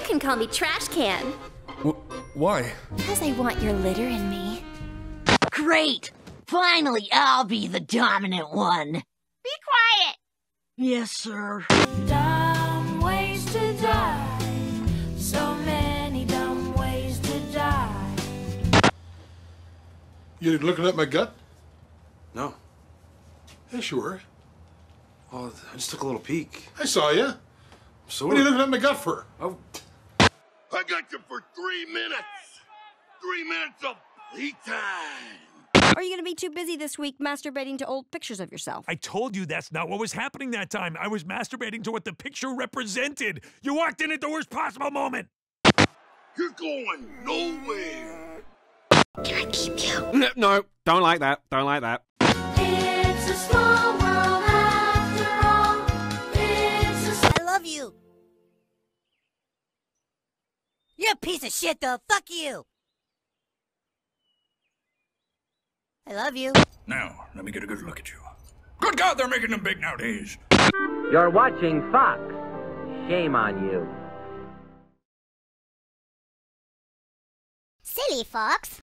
You can call me Trash Can. Wh- why? Because I want your litter in me. Great! Finally, I'll be the dominant one. Be quiet! Yes, sir. Dumb ways to die. So many dumb ways to die. You looking at my gut? No. Yes, you were. Well, I just took a little peek. I saw you. So What are you looking at my gut for? Oh, I got you for three minutes. Three minutes of playtime. Are you gonna be too busy this week masturbating to old pictures of yourself? I told you that's not what was happening that time. I was masturbating to what the picture represented. You walked in at the worst possible moment. You're going nowhere. Can I keep you? no, don't like that. Don't like that. You're a piece of shit, though. Fuck you. I love you. Now, let me get a good look at you. Good God, they're making them big nowadays. You're watching Fox. Shame on you. Silly fox.